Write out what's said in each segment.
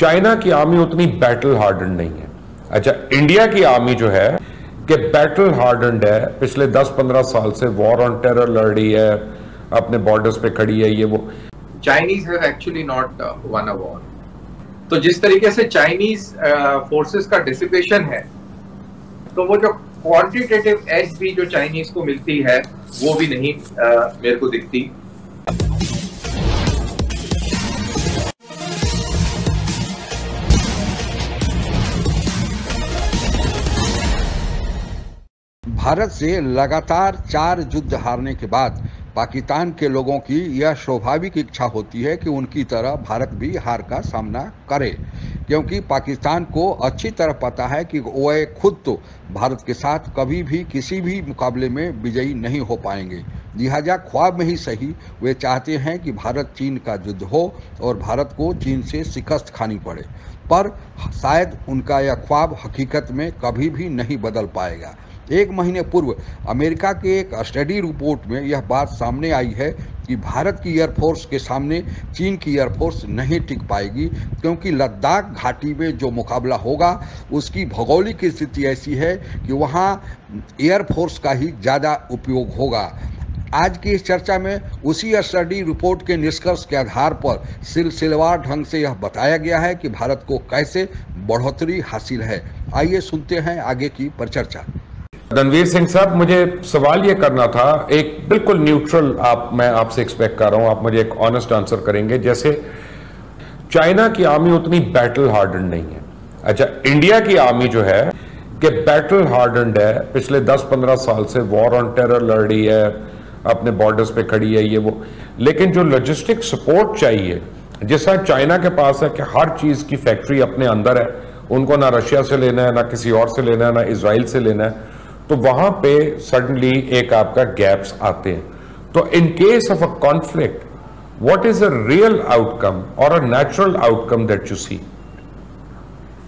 China की army उतनी battle harden नहीं है। अच्छा इंडिया की आर्मी जो है कि बैटल हार्डन है पिछले 10-15 साल से वॉर ऑन टेरर लड़ रही है अपने बॉर्डर्स पे खड़ी है ये वो। Chinese have actually not won a war तो जिस तरीके से चाइनीज़ फोर्सेस uh, का डिसिपेशन है तो वो जो क्वांटिटेटिव एज भी जो चाइनीज़ को मिलती है वो भी नहीं uh, मेरे को दिखती। भारत से लगातार चार युद्ध हारने के बाद पाकिस्तान के लोगों की यह स्वाभाविक इच्छा होती है कि उनकी तरह भारत भी हार का सामना करे। क्योंकि पाकिस्तान को अच्छी तरह पता है कि वह खुद तो भारत के साथ कभी भी किसी भी मुकाबले में विजयी नहीं हो पाएँगे। लिहाजा ख्वाब में ही सही, वे चाहते हैं कि भारत चीन का युद्ध हो और भारत को चीन से शिकस्त खानी पड़े। पर शायद उनका यह ख्वाब हकीकत में कभी भी नहीं बदल पाएगा। एक महीने पूर्व अमेरिका के एक स्टडी रिपोर्ट में यह बात सामने आई है कि भारत की एयरफोर्स के सामने चीन की एयरफोर्स नहीं टिक पाएगी, क्योंकि लद्दाख घाटी में जो मुकाबला होगा, उसकी भौगोलिक स्थिति ऐसी है कि वहाँ एयरफोर्स का ही ज़्यादा उपयोग होगा। आज की इस चर्चा में उसी स्टडी रिपोर्ट के निष्कर्ष के आधार पर सिलसिलेवार ढंग से यह बताया गया है कि भारत को कैसे बढ़ोतरी हासिल है। आइए सुनते हैं आगे की परिचर्चा। रणवीर सिंह साहब, मुझे सवाल ये करना था, एक बिल्कुल न्यूट्रल आप, मैं आपसे एक्सपेक्ट कर रहा हूँ, आप मुझे एक ऑनेस्ट आंसर करेंगे, जैसे चाइना की आर्मी उतनी बैटल हार्डन नहीं है। अच्छा इंडिया की आर्मी जो है, कि बैटल हार्डन है, पिछले 10-15 साल से वॉर ऑन टेरर लड़ रही है, अपने बॉर्डर्स पे खड़ी है, ये वो। लेकिन जो लॉजिस्टिक सपोर्ट चाहिए, जैसा चाइना के पास है कि हर चीज़ की फैक्ट्री अपने अंदर है, उनको ना रशिया से लेना है, ना किसी और से लेना है, ना इसराइल से लेना है तो वहाँ पे सडनली एक आपका गैप्स आते हैं। तो in case of a conflict what is a real outcome और a natural outcome that you see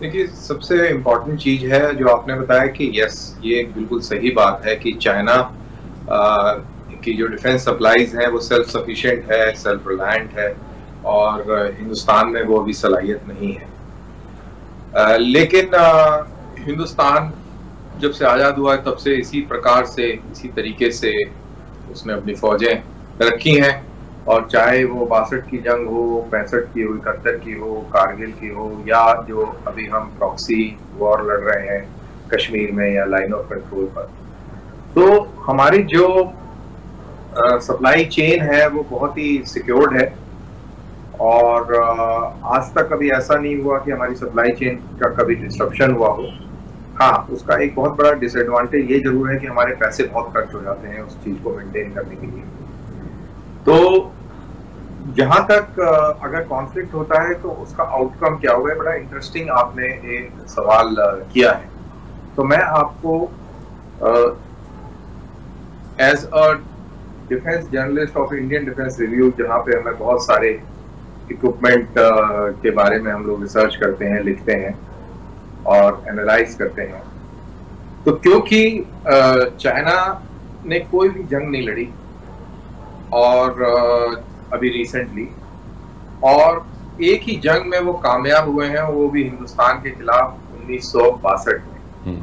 देखिए सबसे इंपॉर्टेंट चीज़ है जो आपने बताया कि यस ये बिल्कुल सही बात है कि चाइना की जो डिफेंस सप्लाईज है वो सेल्फ सफिशिएंट है सेल्फ रिलायंट है और हिंदुस्तान में वो अभी सलाहियत नहीं है। आ, लेकिन आ, हिंदुस्तान जब से आज़ाद हुआ है, तब से इसी प्रकार से, इसी तरीके से उसने अपनी फौजें रखी हैं। और चाहे वो बासठ की जंग हो, पैंसठ की हो, इकहत्तर की हो, कारगिल की हो, या जो अभी हम प्रॉक्सी वॉर लड़ रहे हैं, कश्मीर में या लाइन ऑफ़ कंट्रोल पर। तो हमारी जो सप्लाई चेन है, वो बहुत ही सिक्योर्ड है। और आज तक कभी ऐसा नहीं हुआ कि हमारी सप्लाई चेन का कभी डिस्ट्रप्शन हुआ हो। हाँ उसका एक बहुत बड़ा डिसएडवांटेज ये ज़रूर है कि हमारे पैसे बहुत खर्च हो जाते हैं उस चीज़ को मेंटेन करने के लिए। तो जहाँ तक अगर कॉन्फ्लिक्ट होता है तो उसका आउटकम क्या होगा? बड़ा इंटरेस्टिंग आपने एक सवाल किया है। तो मैं आपको as a defence journalist of Indian Defence Review जहाँ पे हमें बहुत सारे इक्विपमेंट के बारे में हम लोग रिसर्च करते हैं, लिखते हैं और एनालाइज करते हैं। तो क्योंकि चाइना ने कोई भी जंग नहीं लड़ी और अभी रिसेंटली और एक ही जंग में वो कामयाब हुए हैं वो भी हिंदुस्तान के खिलाफ उन्नीस सौ बासठ में।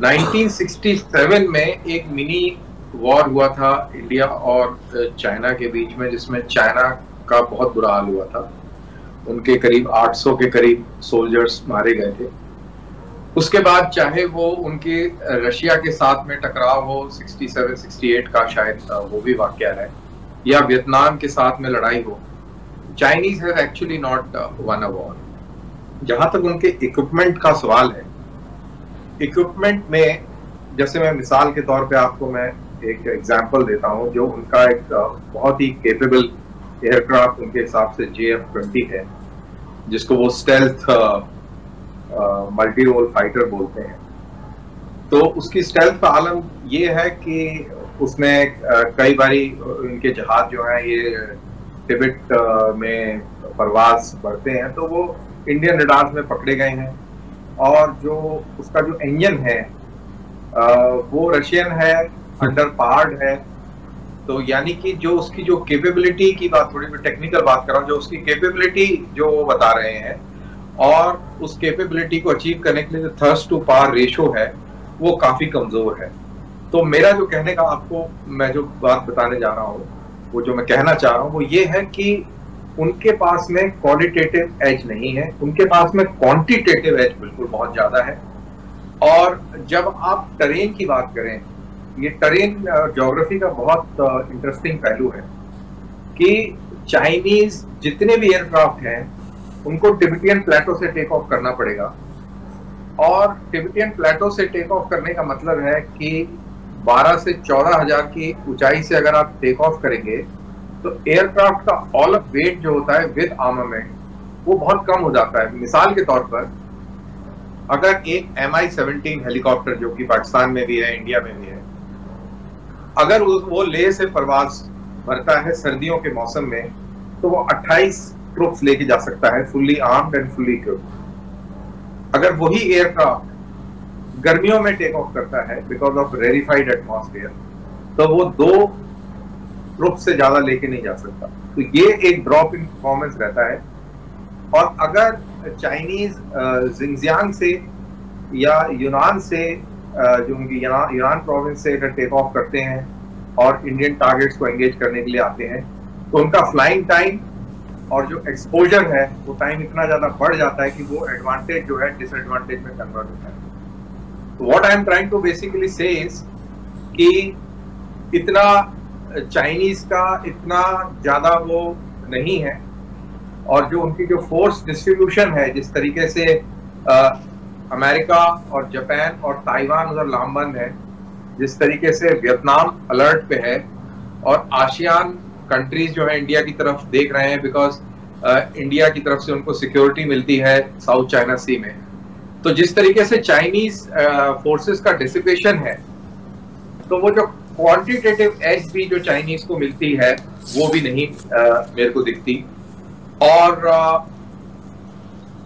1967 हम्म। में एक मिनी वॉर हुआ था इंडिया और चाइना के बीच में जिसमें चाइना का बहुत बुरा हाल हुआ था। उनके करीब 800 के करीब सोल्जर्स मारे गए थे। उसके बाद चाहे वो उनके रशिया के साथ में टकराव हो 67, 68 का शायद वो भी वाक्य है या वियतनाम के साथ में लड़ाई हो Chinese have actually not won a war जहाँ तक उनके इक्विपमेंट का सवाल है इक्विपमेंट में जैसे मैं मिसाल के तौर पे आपको मैं एक एग्जांपल देता हूँ जो उनका एक बहुत ही केपेबल एयरक्राफ्ट उनके हिसाब से जे एफ़ ट्वेंटी है, जिसको वो स्टेल्थ मल्टी रोल फाइटर बोलते हैं। तो उसकी स्टेल्थ का आलम ये है कि उसने कई बारी इनके जहाज़ जो है ये टिबिट में प्रवास बढ़ते हैं तो वो इंडियन रडार्स में पकड़े गए हैं। और जो उसका जो इंजन है वो रशियन है अंडर पार्ड है तो यानी कि जो उसकी जो कैपेबिलिटी की बात, थोड़ी मैं टेक्निकल बात कर रहा हूँ, जो उसकी कैपेबिलिटी जो वो बता रहे हैं और उस कैपेबिलिटी को अचीव करने के लिए जो थर्स्ट टू पार रेशो है, वो काफ़ी कमज़ोर है। तो मेरा जो कहने का आपको मैं जो बात बताने जा रहा हूँ, वो जो मैं कहना चाह रहा हूँ, वो ये है कि उनके पास में क्वालिटेटिव एज नहीं है। उनके पास में क्वांटिटेटिव एज बिल्कुल बहुत ज़्यादा है। और जब आप ट्रेन की बात करें ये ट्रेन ज्योग्राफी का बहुत इंटरेस्टिंग पहलू है कि चाइनीज़ जितने भी एयरक्राफ्ट हैं, उनको टिबिटियन प्लेटो से टेक ऑफ़ करना पड़ेगा। और टिबिटियन प्लेटो से टेक ऑफ़ करने का मतलब है कि 12 से चौदह हज़ार की ऊंचाई से अगर आप टेक ऑफ़ करेंगे तो एयरक्राफ्ट का ऑल ऑफ़ वेट जो होता है विद आर्मामेंट वो बहुत कम हो जाता है। मिसाल के तौर पर, अगर एक एम आई सेवनटीन हेलीकॉप्टर जो कि पाकिस्तान में भी है इंडिया में भी है अगर वो लेह से प्रवास भरता है सर्दियों के मौसम में तो वो 28 ट्रुप्स लेके जा सकता है फुल्ली आर्म्ड एंड फुल्ली अगर वही एयरक्राफ्ट गर्मियों में टेक ऑफ़ करता है बिकॉज़ ऑफ़ रेरिफाइड एटमॉस्फेयर तो वो दो ट्रुप से ज़्यादा लेके नहीं जा सकता. तो ये एक ड्रॉप इन परफॉर्मेंस रहता है. और अगर चाइनीज़ जिंगजियांग से या यूनान से जो उनकी ईरान प्रोविंस से अगर टेक ऑफ़ करते हैं और इंडियन टारगेट्स को एंगेज करने के लिए आते हैं तो उनका फ्लाइंग टाइम और जो एक्सपोजर है, वो टाइम इतना ज़्यादा बढ़ जाता है कि वो एडवांटेज जो है डिसएडवांटेज में कन्वर्ट होता है। तो what I am trying to basically say इतना चाइनीज़ का इतना ज़्यादा वो नहीं है और जो उनकी जो फोर्स डिस्ट्रीब्यूशन है, जिस तरीके से अमेरिका और जापान और ताइवान उधर लामबंद है जिस तरीके से वियतनाम अलर्ट पे है और आशियान कंट्रीज़ जो है इंडिया की तरफ़ देख रहे हैं बिकॉज़ इंडिया की तरफ़ से उनको सिक्योरिटी मिलती है साउथ चाइना सी में। तो जिस तरीके से चाइनीज़ फोर्सेस का डिसिपेशन है तो वो जो क्वांटिटेटिव एज भी जो चाइनीज़ को मिलती है वो भी नहीं आ, मेरे को दिखती। और आ,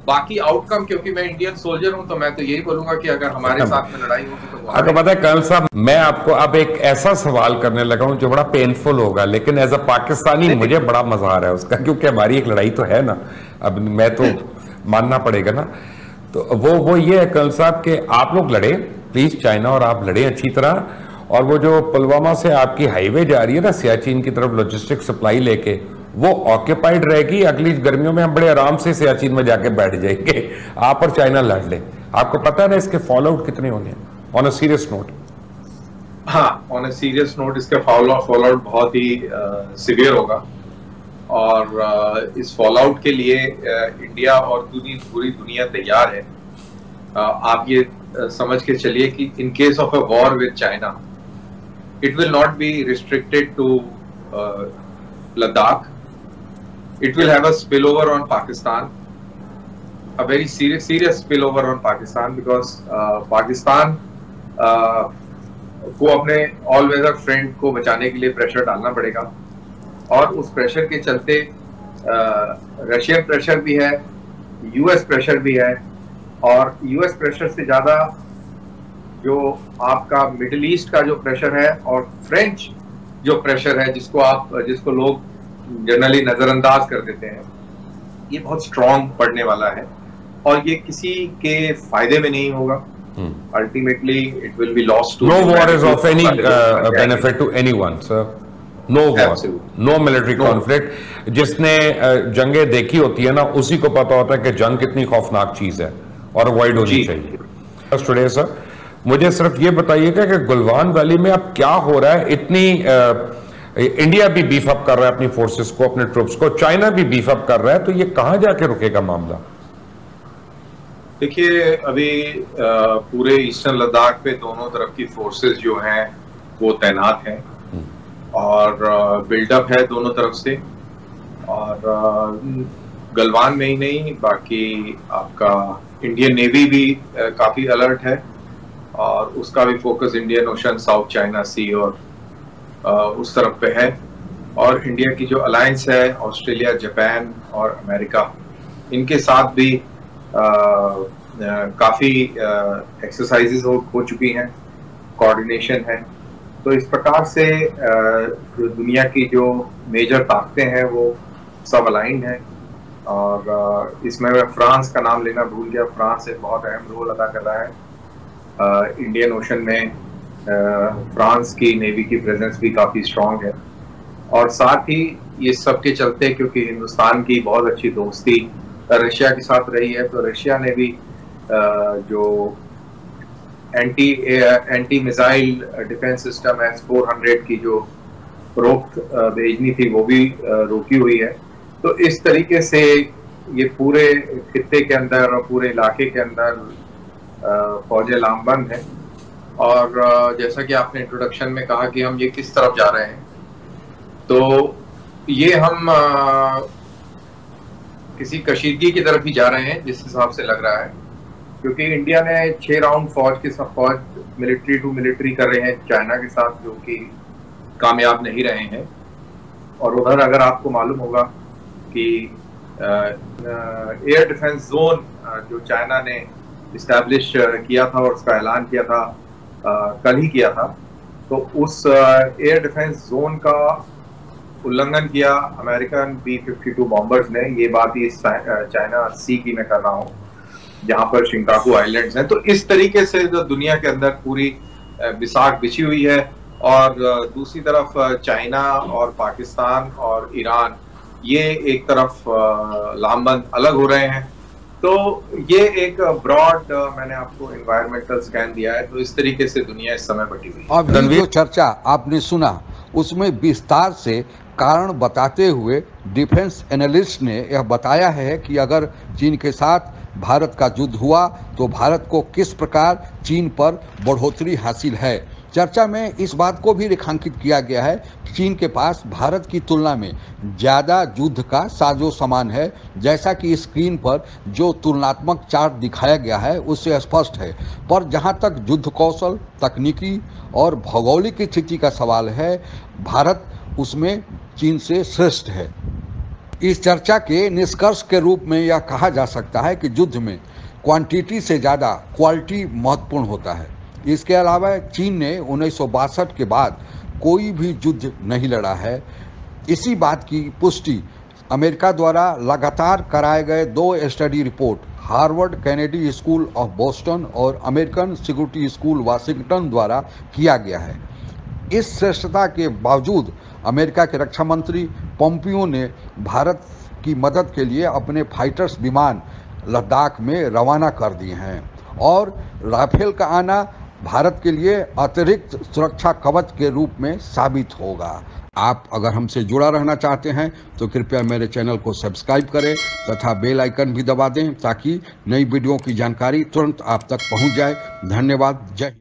बाकी आउटकम क्योंकि मैं इंडियन सोल्जर हूँ तो मैं तो यही बोलूँगा कि अगर हमारे साथ में लड़ाई होगी तो अगर पता है कर्नल साहब मैं आपको अब एक ऐसा सवाल करने लगा हूँ जो बड़ा पेनफुल होगा लेकिन एज अ पाकिस्तानी मुझे बड़ा मज़ा आ रहा है उसका क्योंकि हमारी एक लड़ाई तो है ना। अब मैं तो मानना पड़ेगा ना। तो वो वो ये है कर्नल साहब कि आप लोग लड़े प्लीज़ चाइना और आप लड़े अच्छी तरह। और वो जो पुलवामा से आपकी हाईवे जा रही है ना सियाचिन की तरफ़ लॉजिस्टिक सप्लाई लेके वो ऑक्यूपाइड रहेगी अगली गर्मियों में हम बड़े आराम से सियाचिन में जाके बैठ जाएँगे। आप और चाइना लड़ ले। आपको पता ना इसके फॉलो आउट कितने होने ऑन अ सीरियस नोट हाँ ऑन अ सीरियस नोट इसका फॉलो फॉलो आउट बहुत ही सिवियर होगा। और uh, इस फॉलो आउट के लिए uh, इंडिया और दुनिया पूरी दुनिया तैयार है। uh, आप ये uh, समझ के चलिए कि in case of a war with China it will not be restricted to Ladakh it will have a spillover on Pakistan, a very serious serious spillover on Pakistan because uh, Pakistan uh, को अपने all weather friend को बचाने के लिए pressure डालना पड़ेगा। और उस प्रेशर के चलते रशियन uh, प्रेशर भी है यूएस प्रेशर भी है और यूएस प्रेशर से ज़्यादा जो आपका मिडिल ईस्ट का जो प्रेशर है और फ्रेंच जो प्रेशर है जिसको आप जिसको लोग जनरली नजरअंदाज कर देते हैं। ये बहुत स्ट्रॉन्ग पड़ने वाला है। और ये किसी के फ़ायदे में नहीं होगा। Ultimately it will be loss to no war is of any benefit to anyone sir no war no military conflict जिसने uh, जंगे देखी होती है ना उसी को पता होता है कि जंग कितनी खौफनाक चीज़ है और अवॉइड होनी चाहिए। टुडे सर मुझे सिर्फ़ ये बताइएगा कि गुलवान वैली में अब क्या हो रहा है? इतनी uh, इंडिया भी बीफ अप कर रहा है अपनी फोर्सेस को अपने ट्रुप्स को चाइना भी बीफ अप कर रहा है तो ये कहाँ जाके रुकेगा मामला? देखिए अभी पूरे ईस्टर्न लद्दाख पे दोनों तरफ़ की फोर्सेस जो हैं वो तैनात हैं। हम्म। और बिल्डअप है दोनों तरफ़ से। और गलवान में ही नहीं बाकी आपका इंडियन नेवी भी काफ़ी अलर्ट है। और उसका भी focus Indian Ocean South China Sea और उस तरफ़ पे है। और इंडिया की जो अलायंस है ऑस्ट्रेलिया जापान और अमेरिका इनके साथ भी काफ़ी एक्सरसाइजेज हो, हो चुकी हैं कोऑर्डिनेशन है। तो इस प्रकार से जो दुनिया की जो मेजर ताकतें हैं वो सब अलाइन हैं। और इसमें मैं फ्रांस का नाम लेना भूल गया। फ्रांस एक बहुत अहम रोल अदा कर रहा है। इंडियन ओशन में फ्रांस की नेवी की प्रेजेंस भी काफ़ी स्ट्रांग है। और साथ ही ये सब के चलते क्योंकि हिंदुस्तान की बहुत अच्छी दोस्ती रशिया के साथ रही है तो रशिया ने भी जो anti anti missile defence system S four hundred की जो रोक भेजनी थी, वो भी रोकी हुई है। तो इस तरीके से ये पूरे खत्ते के अंदर और पूरे इलाके के अंदर फौजें लामबंद हैं। और जैसा कि आपने इंट्रोडक्शन में कहा कि हम ये किस तरफ़ जा रहे हैं तो ये हम किसी कशीदगी की तरफ़ ही जा रहे हैं, जिस हिसाब से लग रहा है, क्योंकि इंडिया ने छह राउंड फौज के साथ, फौज मिलिट्री टू मिलिट्री कर रहे हैं चाइना के साथ, जो कि कामयाब नहीं रहे हैं, और उधर अगर आपको मालूम होगा कि एयर डिफेंस जोन जो चाइना ने इस्टेब्लिश किया था और उसका ऐलान किया था कल ही किया था। तो उस एयर डिफेंस जोन का उल्लंघन किया American B fifty two bombers ने। ये बात इस चाइना सी की मैं कर रहा हूँ, जहाँ पर शिंकाकू आइलैंड्स हैं। तो इस तरीके से जो दुनिया के अंदर पूरी विसाख बिछी हुई है। और दूसरी तरफ़ चाइना और पाकिस्तान और ईरान, ये एक तरफ़ लामबंद अलग हो रहे हैं। तो ये एक ब्रॉड मैंने आपको एनवायरमेंटल स्कैन दिया है तो इस तरीके से दुनिया इस समय बटी हुई है। अब जो चर्चा आपने सुना उसमें विस्तार से कारण बताते हुए डिफेंस एनालिस्ट ने यह बताया है कि अगर चीन के साथ भारत का युद्ध हुआ तो भारत को किस प्रकार चीन पर बढ़ोतरी हासिल है? चर्चा में इस बात को भी रेखांकित किया गया है कि चीन के पास भारत की तुलना में ज़्यादा युद्ध का साजो सामान है, जैसा कि स्क्रीन पर जो तुलनात्मक चार्ट दिखाया गया है, उससे स्पष्ट है। पर जहाँ तक युद्ध कौशल, तकनीकी और भौगोलिक स्थिति का सवाल है, भारत उसमें चीन से श्रेष्ठ है। इस चर्चा के निष्कर्ष के रूप में यह कहा जा सकता है कि युद्ध में क्वांटिटी से ज़्यादा क्वालिटी महत्वपूर्ण होता है। इसके अलावा चीन ने उन्नीस सौ बासठ के बाद कोई भी युद्ध नहीं लड़ा है। इसी बात की पुष्टि अमेरिका द्वारा लगातार कराए गए दो study report, Harvard Kennedy School of Boston और अमेरिकन सिक्योरिटी स्कूल वाशिंगटन द्वारा किया गया है। इस श्रेष्ठता के बावजूद अमेरिका के रक्षा मंत्री पोम्पियो ने भारत की मदद के लिए अपने फाइटर्स विमान लद्दाख में रवाना कर दिए हैं और राफेल का आना भारत के लिए अतिरिक्त सुरक्षा कवच के रूप में साबित होगा। आप अगर हमसे जुड़ा रहना चाहते हैं तो कृपया मेरे चैनल को सब्सक्राइब करें तथा बेल आइकन भी दबा दें ताकि नई वीडियो की जानकारी तुरंत आप तक पहुँच जाए। धन्यवाद। जय